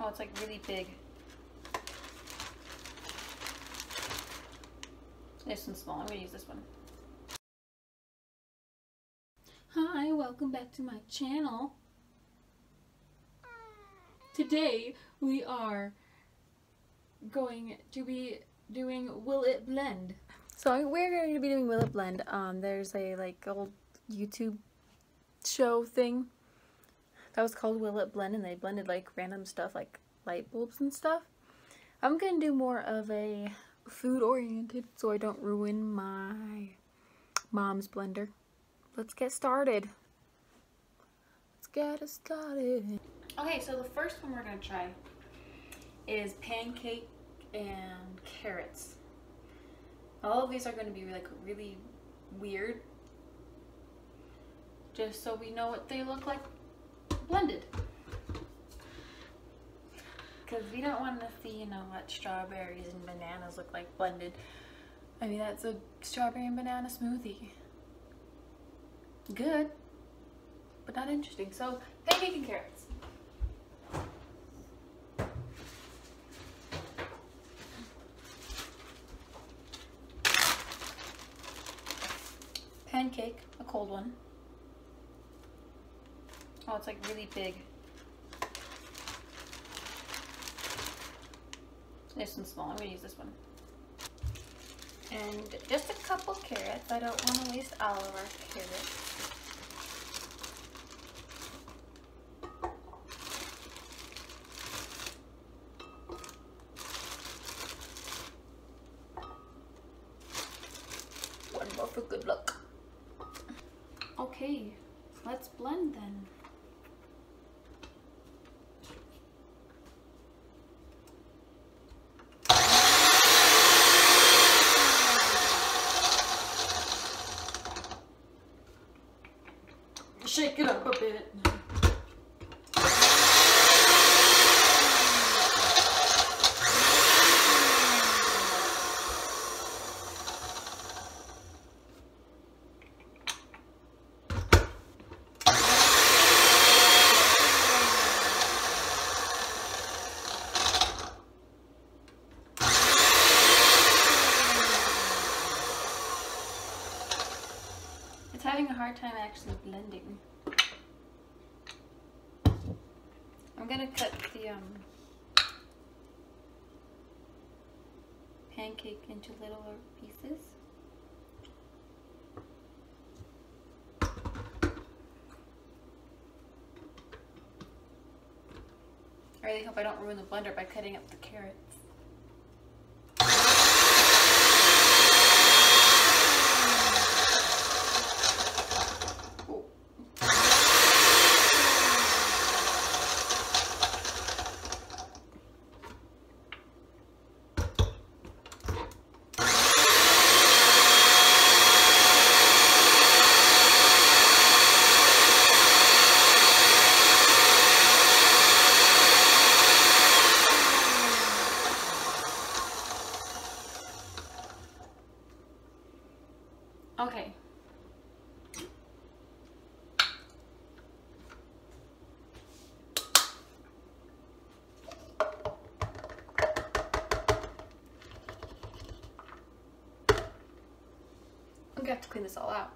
Oh, it's like really big. This one's small. I'm gonna use this one. Hi, welcome back to my channel. Today we are going to be doing Will It Blend. So we're going to be doing Will It Blend. Um, there's a like old YouTube show thing that was called Will It Blend and they blended like random stuff like light bulbs and stuff. I'm to do more of a food oriented so I don't ruin my mom's blender. Let's get started. Let's get started. Okay, so the first one we're to try is pancake and carrots. All of these are to be like really weird. Just so we know what they look like blended. Because we don't want to see, you know, what strawberries and bananas look like blended. I mean, that's a strawberry and banana smoothie. Good, but not interesting. So, pancake and carrots. Pancake, a cold one. Oh, it's like really big. This one's small. I'm going to use this one. And just a couple carrots. I don't want to waste all of our carrots. One more for good luck. Okay, let's blend then. Shake it up a bit. It's having a hard time actually blending. I'm gonna cut the um, pancake into little pieces. I really hope I don't ruin the blender by cutting up the carrots. Oh. Okay. Have to clean this all out.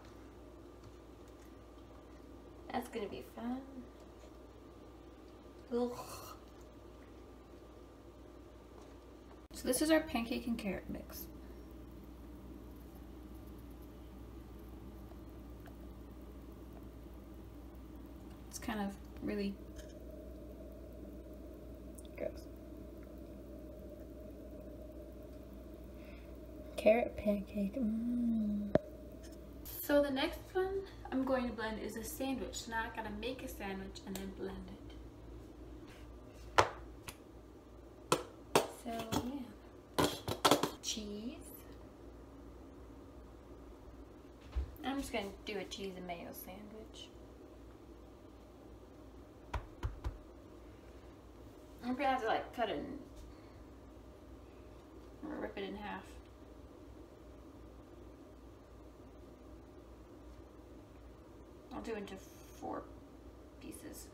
That's gonna be fun. Ugh. So this is our pancake and carrot mix. It's kind of really gross. Carrot pancake. Mm. So the next one I'm going to blend is a sandwich. So now I gotta make a sandwich and then blend it. So yeah. Cheese. I'm just gonna do a cheese and mayo sandwich. I'm gonna have to like cut it in, or rip it in half. I'll do into four pieces.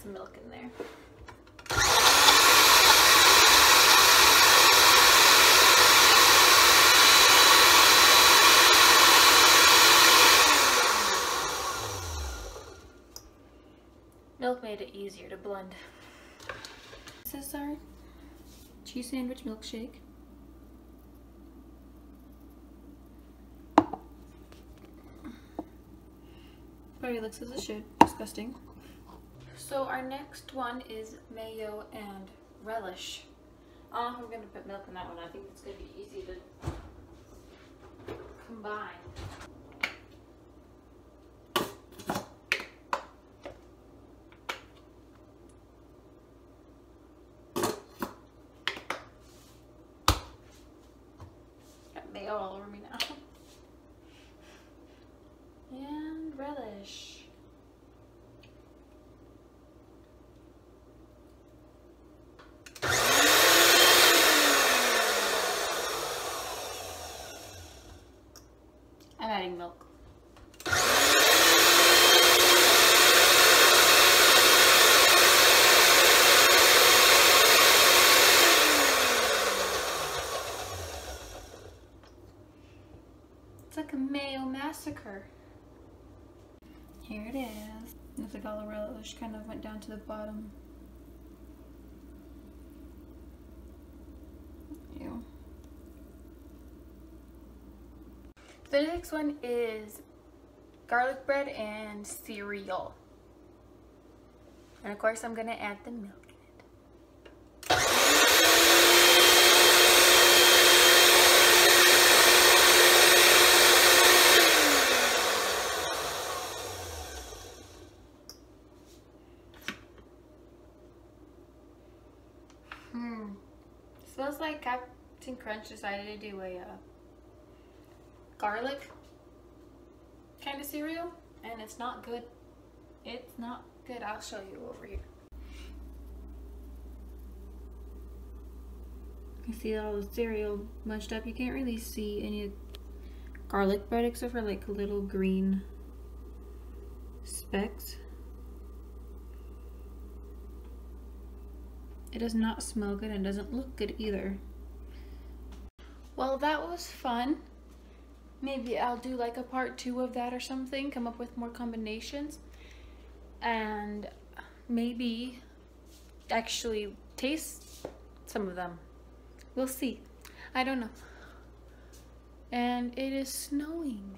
Some milk in there. Milk made it easier to blend. This is our cheese sandwich milkshake. Probably looks as it should. Disgusting. So our next one is mayo and relish. If I'm going to put milk in that one. I think it's going to be easy to combine. Got mayo all over me now. And relish. I'm adding milk. It's like a mayo massacre. Here it is. Looks like all the relish kind of went down to the bottom. Ew. The next one is garlic bread and cereal. And of course I'm gonna add the milk in it. Hmm. Captain Crunch decided to do a uh, garlic kind of cereal and it's not good. It's not good. I'll show you over here. You see all the cereal munched up. You can't really see any garlic bread except for like little green specks. It does not smell good and doesn't look good either. Well, that was fun. Maybe I'll do like a part two of that or something, come up with more combinations, and maybe actually taste some of them. We'll see. I don't know. And it is snowing.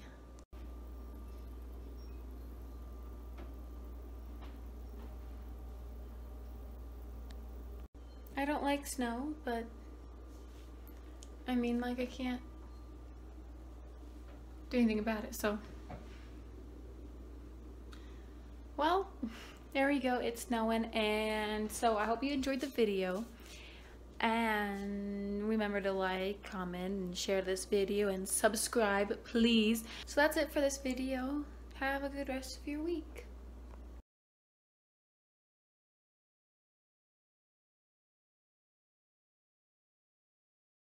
I don't like snow, but I mean, like, I can't do anything about it, so. Well, there we go. It's snowing, and so I hope you enjoyed the video. And remember to like, comment, and share this video, and subscribe, please. So that's it for this video. Have a good rest of your week.